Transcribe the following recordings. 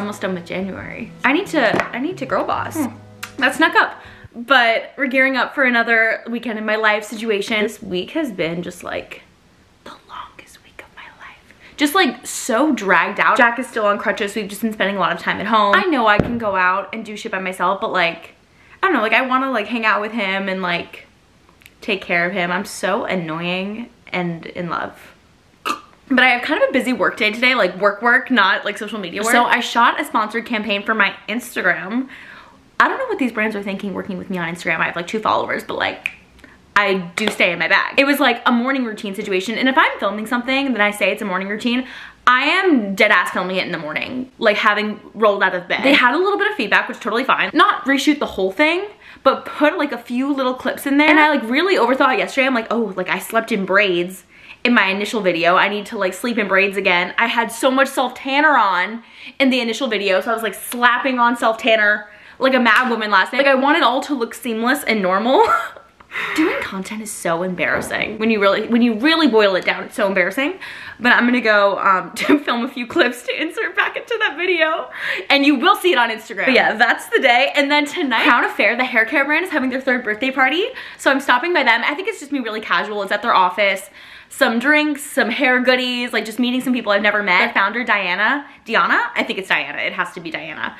almost done with January. I need to, I need to girl boss. Hmm. That snuck up. But we're gearing up for another weekend in my life situation. This week has been just like the longest week of my life. Just like so dragged out. Jack is still on crutches. We've just been spending a lot of time at home. I know I can go out and do shit by myself, but like, I don't know, like I want to like hang out with him and like take care of him. I'm so annoying and in love. But I have kind of a busy work day today, like work work, not like social media work. So I shot a sponsored campaign for my Instagram. I don't know what these brands are thinking working with me on Instagram. I have like two followers, but like I do stay in my bag. It was like a morning routine situation. And if I'm filming something, then I say it's a morning routine, I am dead ass filming it in the morning, like having rolled out of bed. They had a little bit of feedback, which is totally fine. Not reshoot the whole thing, but put like a few little clips in there. And I like really overthought yesterday. I'm like, oh, like I slept in braids in my initial video. I need to like sleep in braids again. I had so much self-tanner on in the initial video. So I was like slapping on self-tanner like a mad woman last night. Like I want it all to look seamless and normal. Doing content is so embarrassing. When you really, when you really boil it down, it's so embarrassing. But I'm gonna go um, to film a few clips to insert back into that video. And you will see it on Instagram. But yeah, that's the day. And then tonight, Crown Affair, the hair care brand, is having their third birthday party. So I'm stopping by them. I think it's just me really casual. It's at their office some drinks, some hair goodies, like just meeting some people I've never met. The founder, Diana, Diana? I think it's Diana, it has to be Diana,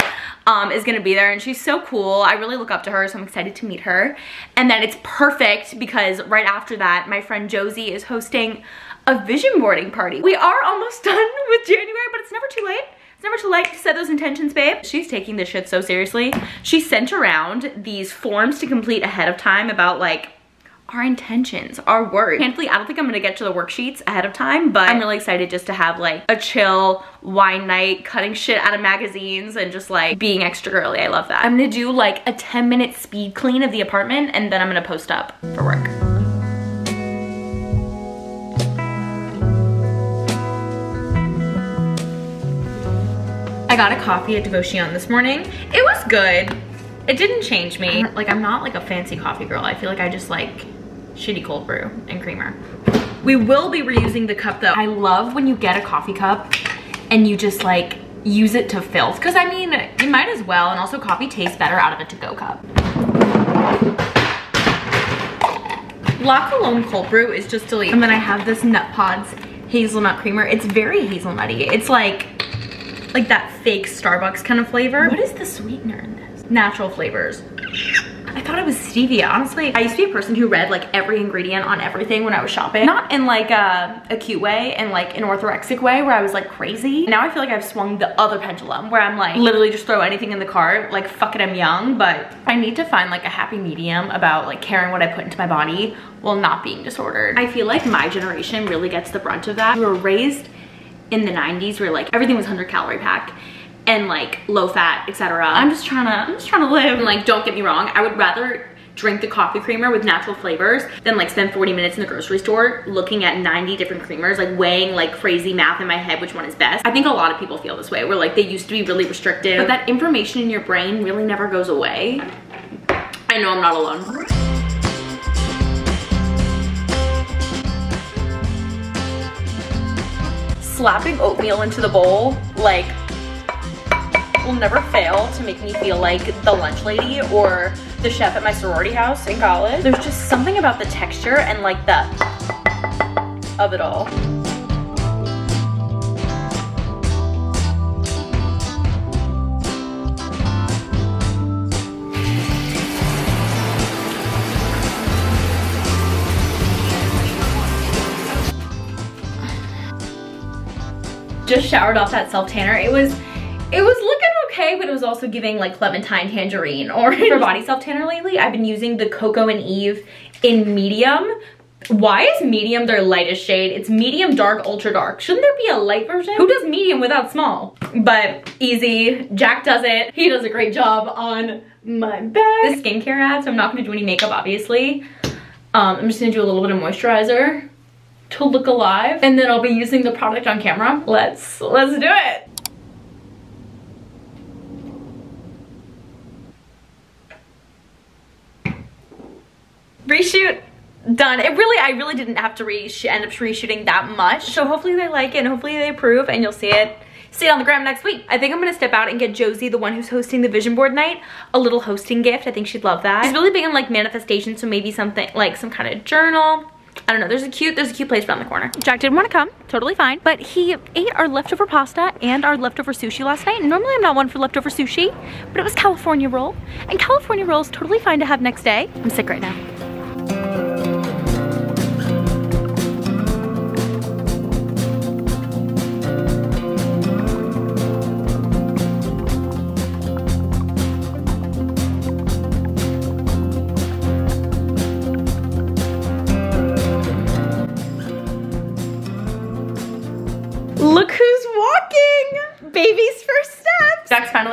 um, is gonna be there and she's so cool. I really look up to her, so I'm excited to meet her. And then it's perfect because right after that, my friend Josie is hosting a vision boarding party. We are almost done with January, but it's never too late. It's never too late to set those intentions, babe. She's taking this shit so seriously. She sent around these forms to complete ahead of time about like our intentions, our work. Candidly, I don't think I'm gonna get to the worksheets ahead of time, but I'm really excited just to have like a chill wine night, cutting shit out of magazines and just like being extra girly. I love that. I'm gonna do like a 10 minute speed clean of the apartment and then I'm gonna post up for work. I got a coffee at Devoción this morning. It was good. It didn't change me. Like, I'm not like a fancy coffee girl. I feel like I just like shitty cold brew and creamer. We will be reusing the cup though. I love when you get a coffee cup and you just like use it to fill. Cause I mean, you might as well. And also coffee tastes better out of a to-go cup. La Colombe cold brew is just delicious. And then I have this Nut Pods hazelnut creamer. It's very hazelnutty. It's like, like that fake Starbucks kind of flavor. What is the sweetener in this? Natural flavors. I thought it was stevia. Honestly, I used to be a person who read like every ingredient on everything when I was shopping. Not in like a, a cute way and like an orthorexic way where I was like crazy. Now I feel like I've swung the other pendulum where I'm like literally just throw anything in the cart. Like fuck it, I'm young, but I need to find like a happy medium about like caring what I put into my body while not being disordered. I feel like my generation really gets the brunt of that. We were raised in the 90s where like everything was 100 calorie pack and like low fat, etc. I'm just trying to, I'm just trying to live. And like, don't get me wrong, I would rather drink the coffee creamer with natural flavors than like spend 40 minutes in the grocery store looking at 90 different creamers, like weighing like crazy math in my head which one is best. I think a lot of people feel this way where like they used to be really restrictive, but that information in your brain really never goes away. I know I'm not alone. Slapping oatmeal into the bowl, like will never fail to make me feel like the lunch lady or the chef at my sorority house in college. There's just something about the texture and like the of it all. Just showered off that self tanner. It was, it was looking okay, but it was also giving like clementine tangerine or for body self tanner lately. I've been using the Coco and Eve in medium. Why is medium their lightest shade? It's medium dark, ultra dark. Shouldn't there be a light version? Who does medium without small? But easy, Jack does it. He does a great job on my back. The skincare ad, so I'm not gonna do any makeup, obviously. Um, I'm just gonna do a little bit of moisturizer to look alive. And then I'll be using the product on camera. Let's, let's do it. Reshoot done. It really, I really didn't have to re end up reshooting that much. So hopefully they like it and hopefully they approve and you'll see it stay on the gram next week. I think I'm gonna step out and get Josie, the one who's hosting the vision board night, a little hosting gift. I think she'd love that. She's really big on like manifestation, so maybe something like some kind of journal. I don't know, there's a cute, there's a cute place around the corner. Jack didn't want to come, totally fine, but he ate our leftover pasta and our leftover sushi last night. Normally I'm not one for leftover sushi, but it was California roll, and California roll is totally fine to have next day. I'm sick right now.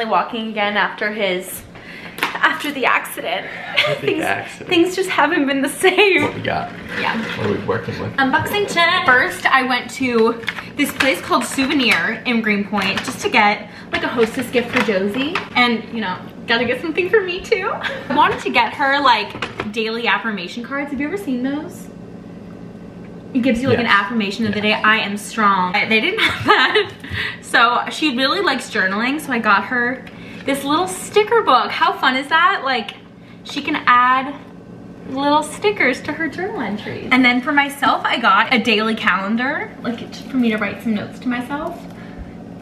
Walking again after his, after the accident. things, accident. things just haven't been the same. What we got? Yeah. What are we working with? Um, Unboxing check. First, I went to this place called Souvenir in Greenpoint just to get like a hostess gift for Josie. And, you know, gotta get something for me too. I wanted to get her like daily affirmation cards. Have you ever seen those? It gives you like an affirmation of the day. I am strong. They didn't have that. So she really likes journaling. So I got her this little sticker book. How fun is that? Like she can add little stickers to her journal entries. And then for myself, I got a daily calendar, like for me to write some notes to myself.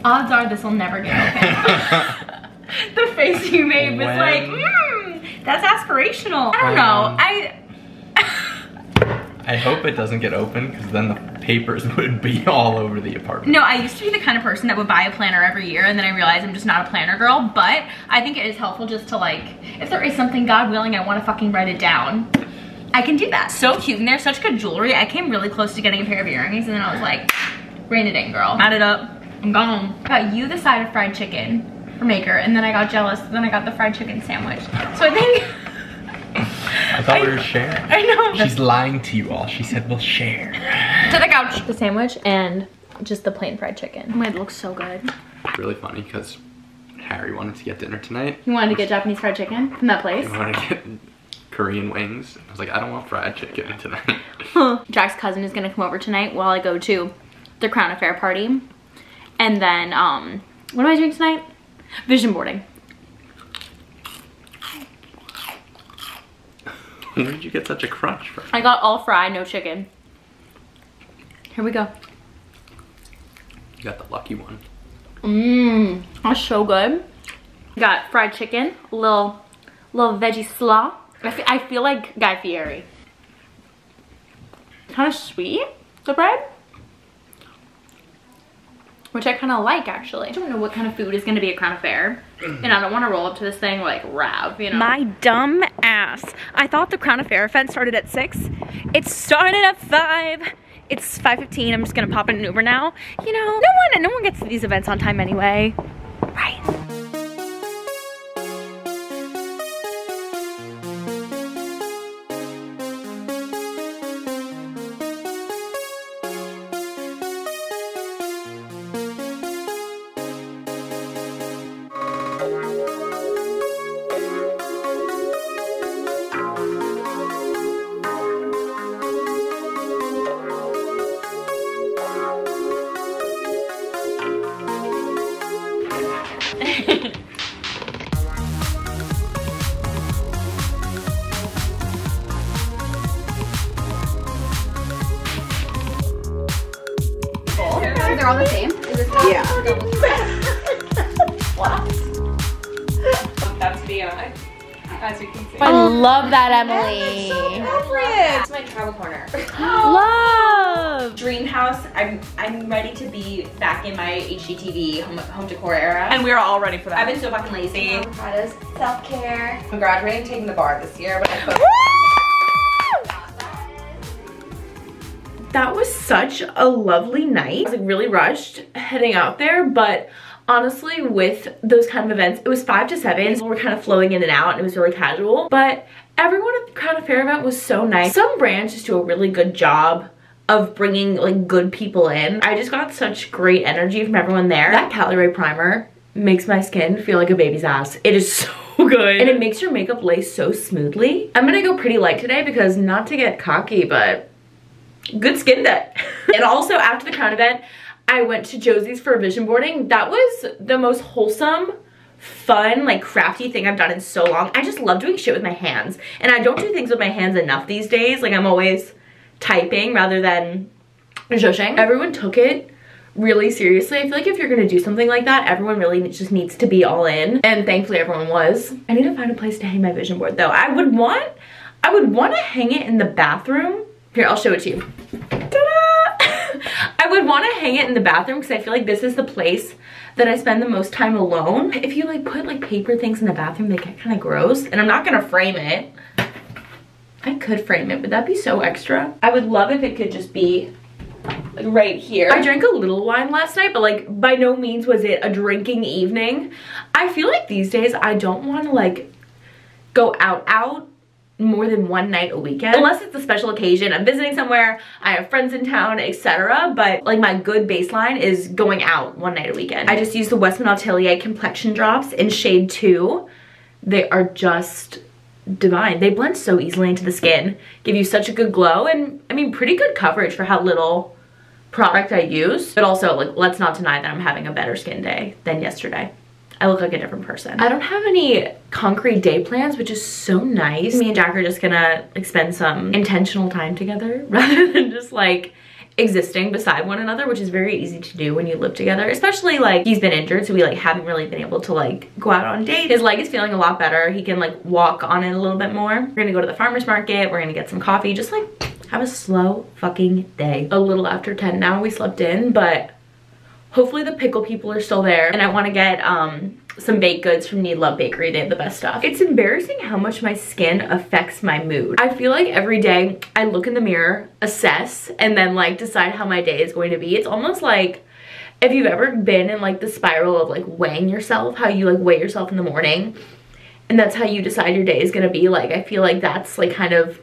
Odds are this will never get open. the face you made was When- like, hmm, that's aspirational. I don't know. I I hope it doesn't get open because then the papers would be all over the apartment. No, I used to be the kind of person that would buy a planner every year and then I realized I'm just not a planner girl, but I think it is helpful just to like, if there is something, God willing, I want to fucking write it down. I can do that. So cute and they're such good jewelry. I came really close to getting a pair of earrings and then I was like, rein it in girl. Add it up, I'm gone. I got you the side of fried chicken for Maker and then I got jealous, then I got the fried chicken sandwich. So I think, I thought we were sharing. I know. She's lying to you all. She said we'll share. to the couch. The sandwich and just the plain fried chicken. Oh it looks so good. It's really funny because Harry wanted to get dinner tonight. He wanted to get Japanese fried chicken from that place? He wanted to get Korean wings. I was like, I don't want fried chicken tonight. Jack's cousin is gonna come over tonight while I go to the Crown Affair party. And then, um, what am I doing tonight? Vision boarding. Where did you get such a crunch from? I got all fried, no chicken. Here we go. You got the lucky one. Mmm, that's so good. Got fried chicken, a little, little veggie slaw. I fe- I feel like Guy Fieri. Kind of sweet, the bread. Which I kind of like, actually. I don't know what kind of food is going to be at Crown Affair. Mm. And I don't want to roll up to this thing like Rav, you know? My dumb ass. I thought the Crown Affair event started at 6. It started at 5. It's 5.15. I'm just going to pop in an Uber now. You know, no one, no one gets to these events on time anyway. I'm I'm ready to be back in my HGTV home, home decor era. And we're all ready for that. I've been so fucking lazy. Avocados, self-care. I'm graduating, taking the bar this year, but I that was such a lovely night. I was like really rushed heading out there, but honestly with those kind of events, it was five to seven. People were kind of flowing in and out and it was really casual, but everyone at the Crown Affair event was so nice. Some brands just do a really good job of bringing like good people in. I just got such great energy from everyone there. That Caliray Primer makes my skin feel like a baby's ass. It is so good. And it makes your makeup lay so smoothly. I'm gonna go pretty light today because not to get cocky, but good skin day. and also after the crown event, I went to Josie's for vision boarding. That was the most wholesome, fun, like crafty thing I've done in so long. I just love doing shit with my hands. And I don't do things with my hands enough these days. Like I'm always typing rather than zhushing. Everyone took it really seriously. I feel like if you're gonna do something like that, everyone really just needs to be all in. And thankfully everyone was. I need to find a place to hang my vision board though. I would want, I would want to hang it in the bathroom. Here, I'll show it to you. I would want to hang it in the bathroom because I feel like this is the place that I spend the most time alone. If you like put like paper things in the bathroom, they get kind of gross. And I'm not gonna frame it. I could frame it, but that'd be so extra. I would love if it could just be like right here. I drank a little wine last night, but like by no means was it a drinking evening. I feel like these days I don't want to like go out out more than one night a weekend unless it's a special occasion i'm visiting somewhere i have friends in town etc but like my good baseline is going out one night a weekend i just use the westman atelier complexion drops in shade 2 they are just divine they blend so easily into the skin give you such a good glow and i mean pretty good coverage for how little product i use but also like let's not deny that i'm having a better skin day than yesterday I look like a different person. I don't have any concrete day plans, which is so nice. Me and Jack are just gonna like spend some intentional time together rather than just like existing beside one another, which is very easy to do when you live together, especially like he's been injured. So we like haven't really been able to like go out on date. His leg is feeling a lot better. He can like walk on it a little bit more. We're gonna go to the farmer's market. We're gonna get some coffee, just like have a slow fucking day. A little after 10 now, we slept in, but Hopefully the pickle people are still there. And I want to get um, some baked goods from Knead Love Bakery. They have the best stuff. It's embarrassing how much my skin affects my mood. I feel like every day I look in the mirror, assess, and then like decide how my day is going to be. It's almost like if you've ever been in like the spiral of like weighing yourself, how you like weigh yourself in the morning and that's how you decide your day is gonna be like I feel like that's like kind of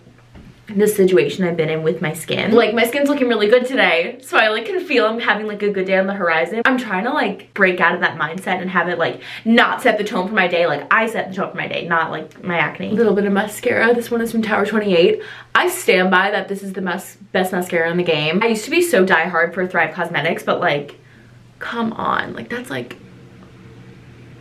the situation I've been in with my skin. Like my skin's looking really good today. So I like can feel I'm having like a good day on the horizon. I'm trying to like break out of that mindset and have it like not set the tone for my day. Like I set the tone for my day, not like my acne. A little bit of mascara. This one is from Tower 28. I stand by that this is the best, best mascara in the game. I used to be so diehard for Thrive Causemetics, but like, come on. Like that's like,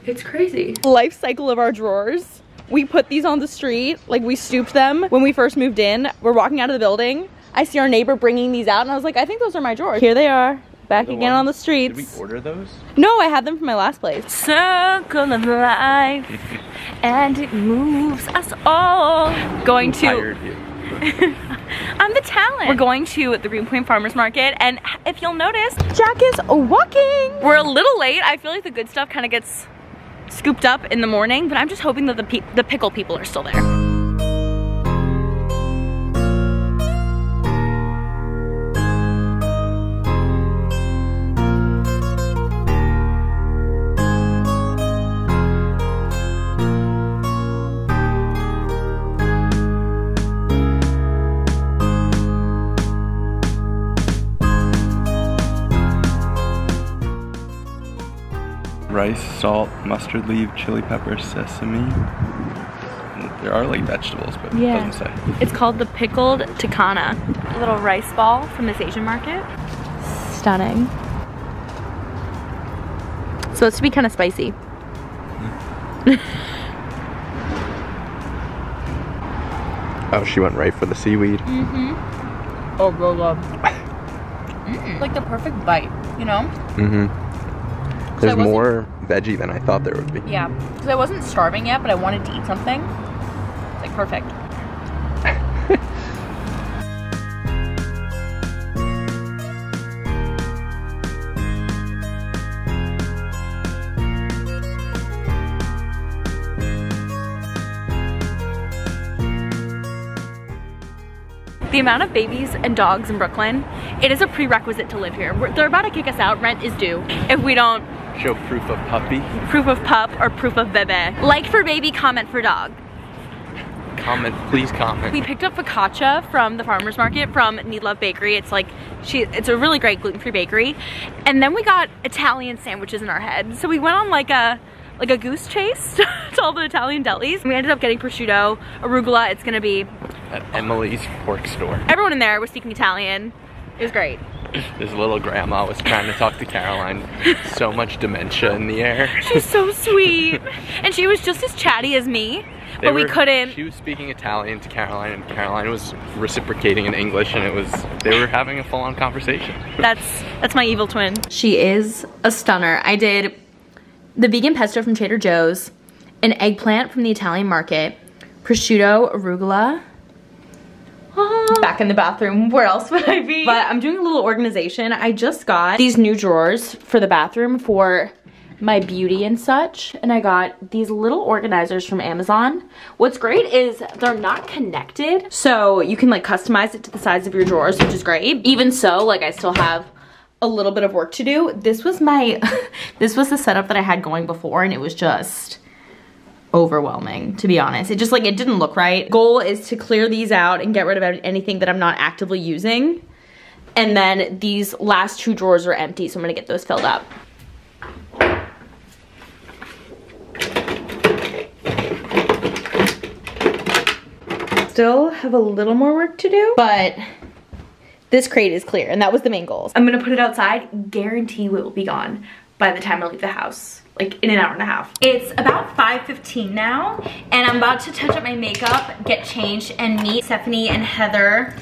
it's crazy. Life cycle of our drawers we put these on the street, like we stooped them when we first moved in. We're walking out of the building. I see our neighbor bringing these out and I was like, I think those are my drawers. Here they are, back the again ones. on the streets. Did we order those? No, I had them from my last place. Circle of life, and it moves us all. Going to... I'm the talent. We're going to the Greenpoint Farmers Market and if you'll notice, Jack is walking. We're a little late. I feel like the good stuff kind of gets scooped up in the morning, but I'm just hoping that the, the pickle people are still there. Rice, salt, mustard leaf, chili pepper, sesame. There are like vegetables, but yeah. it doesn't say. It's called the pickled takana. A little rice ball from this Asian market. Stunning. Supposed to be kind of spicy. oh, she went right for the seaweed. Mm-hmm. Oh, go, go. mm. Like the perfect bite, you know? Mm-hmm. There's more veggie than I thought there would be. Yeah, because I wasn't starving yet, but I wanted to eat something. It's like perfect. the amount of babies and dogs in Brooklyn, it is a prerequisite to live here. They're about to kick us out. Rent is due if we don't Show proof of puppy. Proof of pup or proof of bebe. Like for baby, comment for dog. Comment, please comment. We picked up focaccia from the farmer's market from Knead Love Bakery. It's like, she, it's a really great gluten-free bakery. And then we got Italian sandwiches in our head. So we went on like a, like a goose chase to all the Italian delis. We ended up getting prosciutto, arugula. It's gonna be at Emily's pork store. Everyone in there was speaking Italian. It was great. This little grandma was trying to talk to Caroline. So much dementia in the air. She's so sweet. and she was just as chatty as me, They but we couldn't. She was speaking Italian to Caroline, and Caroline was reciprocating in English, and it was they were having a full-on conversation. That's that's my evil twin. She is a stunner. I did the vegan pesto from Trader Joe's, an eggplant from the Italian market, prosciutto, arugula. Back in the bathroom, where else would I be? But I'm doing a little organization. I just got these new drawers for the bathroom for my beauty and such. And I got these little organizers from Amazon. What's great is they're not connected. So you can like customize it to the size of your drawers, which is great. Even so, like I still have a little bit of work to do. This was my, this was the setup that I had going before and it was just overwhelming to be honest. It just like, it didn't look right. Goal is to clear these out and get rid of anything that I'm not actively using. And then these last two drawers are empty, so I'm gonna get those filled up. Still have a little more work to do, but this crate is clear and that was the main goal. I'm gonna put it outside, guarantee it will be gone by the time I leave the house, like in an hour and a half. It's about 5.15 now and I'm about to touch up my makeup, get changed and meet Stephanie and Heather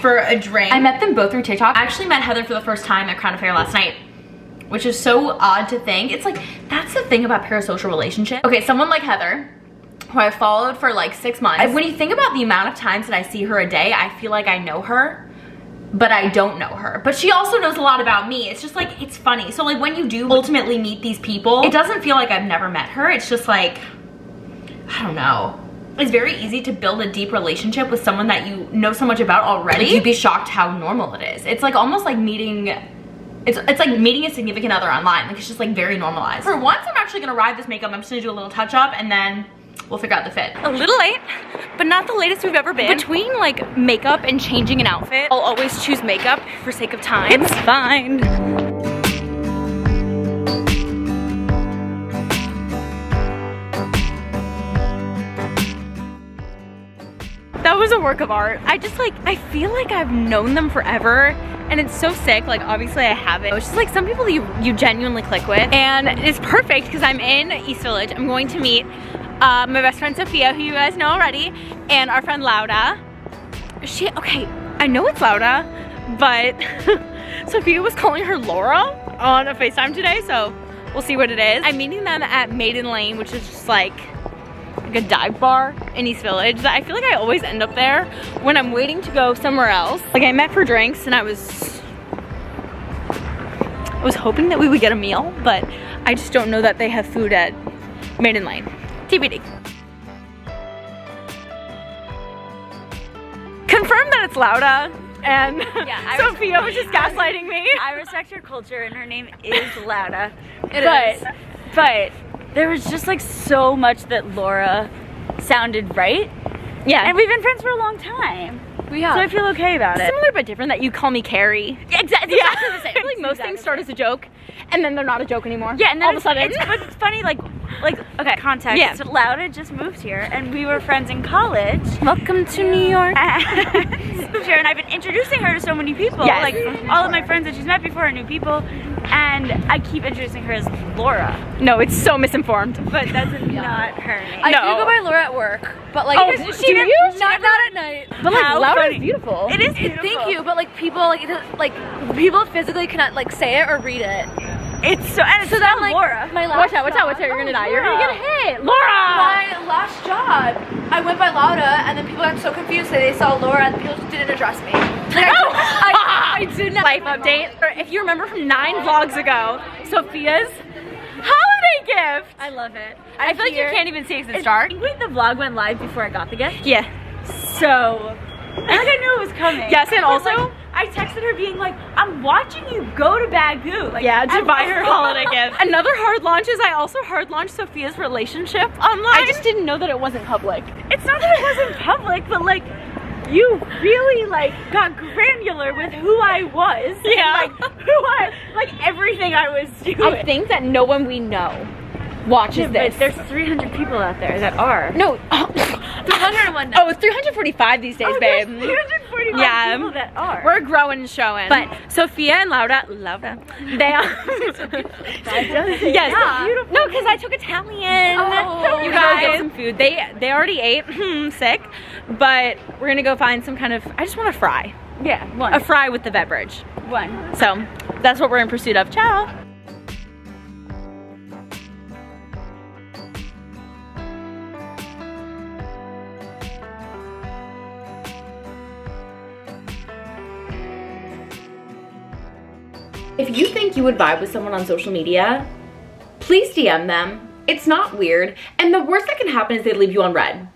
for a drink. I met them both through TikTok. I actually met Heather for the first time at Crown Affair last night which is so odd to think. It's like, that's the thing about parasocial relationship. Okay, someone like Heather, who I followed for like six months. When you think about the amount of times that I see her a day, I feel like I know her, but I don't know her. But she also knows a lot about me. It's just like, it's funny. So like when you do ultimately meet these people, it doesn't feel like I've never met her. It's just like, I don't know. It's very easy to build a deep relationship with someone that you know so much about already. You'd be shocked how normal it is. It's like almost like meeting it's, it's like meeting a significant other online. Like it's just like very normalized. For once, I'm actually gonna ride this makeup. I'm just gonna do a little touch up and then we'll figure out the fit. A little late, but not the latest we've ever been. Between like makeup and changing an outfit, I'll always choose makeup for sake of time. It's fine. That was a work of art. I just like, I feel like I've known them forever and it's so sick. Like obviously I haven't. It's just like some people you, you genuinely click with and it's perfect because I'm in East Village. I'm going to meet uh, my best friend Sophia, who you guys know already, and our friend Lauda. She, okay, I know it's Lauda, but Sophia was calling her Laura on a FaceTime today, so we'll see what it is. I'm meeting them at Maiden Lane, which is just like like a dive bar in East Village that I feel like I always end up there when I'm waiting to go somewhere else. Like I met for drinks and I was I was hoping that we would get a meal, but I just don't know that they have food at Maiden Lane. TBD. Confirm that it's Lauda and Yeah, Sophia was just gaslighting me. I respect your culture and her name is Lauda. It but, is. But there was just like so much that Laura sounded right. Yeah. And we've been friends for a long time. we have. So I feel okay about it. Similar but different that you call me Carrie. Exactly, Yeah. exactly the same. I feel like most Exactly things start as a joke and then they're not a joke anymore. Yeah, and then all of a sudden. it's, but it's funny, like, like okay, context. Yeah. So Lauda just moved here, and we were friends in college. Welcome to New York. And moved here, and I've been introducing her to so many people. Yes. Like all of my friends that she's met before are new people, and I keep introducing her as Laura, No, it's so misinformed. but that's not her name. I I No. do go by Laura at work, but like, Oh, it's- do you? Not, not at night. But like How Laura funny. is beautiful. It is beautiful. Thank you, but like people like it like people physically cannot like say it or read it. It's so and it's So then like Laura. my last Watch out, watch out, watch out, you're gonna Oh, die. You're gonna get hit. Laura! My last job, I went by Lauda, and then people got so confused that they saw Laura, and people just didn't address me. Like, I, I, I did not. Life update. Or If you remember from nine vlogs ago, Sophia's holiday gift. I love it. I feel like you can't even see 'cause it's It's dark. Wait, the vlog went live before I got the gift. Yeah. So, I like I knew it was coming. Yes, and also- I texted her being like, "I'm watching you go to Baggu." Like, Yeah, to buy her holiday gift. Another hard launch is I also hard launched Sophia's relationship online. I just didn't know that it wasn't public. It's not that it wasn't public, but like, you really like got granular with who I was. and, Yeah. like who I, like everything I was doing. I think that no one we know watches But this. there's 300 people out there that are. no, 301 oh, it's 345 these days, Oh, babe. there's 345 Yeah. people that are. We're growing and showing. But Sophia and Laura, Laura, they are. yes. Yeah. Beautiful. No, because I took Italian. Oh. you guys get some food. They they already ate. Hmm, Sick. But we're gonna go find some kind of. I just want a fry. yeah, one. A fry with the beverage. one. So that's what we're in pursuit of. Ciao. If you think you would vibe with someone on social media, please DM them. It's not weird. And the worst that can happen is they leave you on red.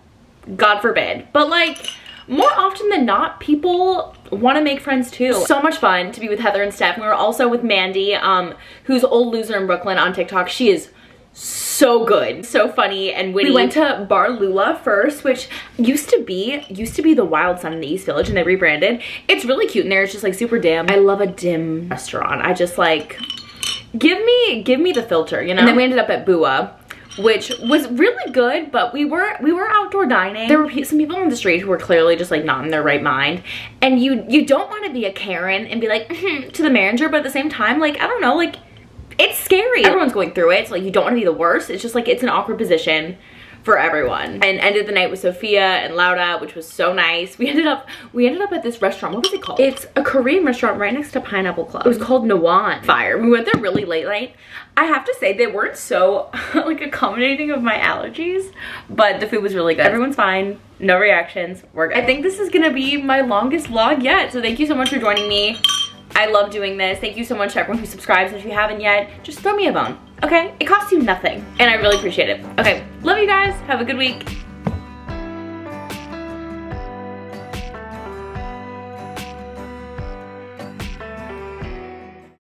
God forbid. But like, more often than not, people want to make friends too. So much fun to be with Heather and Steph. We were also with Mandy, um, who's old loser in Brooklyn on TikTok. She is so good, so funny and witty. We went to Bar Lula first, which used to be used to be the Wild Sun in the East Village, and they rebranded. It's really cute in there. It's just like super dim. I love a dim restaurant. I just like give me give me the filter, you know. And then we ended up at Bua which was really good but we were we were outdoor dining there were some people on the street who were clearly just like not in their right mind and you you don't want to be a karen and be like "Mhm," to the manager but at the same time like i don't know like it's scary. Everyone's going through it so like you don't want to be the worst. It's just like it's an awkward position for everyone. And ended the night with sophia and laura which was so nice. We ended up we ended up at this restaurant. What was it called? It's a korean restaurant right next to pineapple club. It was called Nowon. Fire. We went there really late night i have to say they weren't so like accommodating of my allergies but the food was really good. Everyone's fine. No reactions. We're good. I think this is gonna be my longest vlog yet so thank you so much for joining me I love doing this. Thank you so much to everyone who subscribes. If you haven't yet, just throw me a bone, okay? It costs you nothing, and I really appreciate it. Okay, love you guys. Have a good week.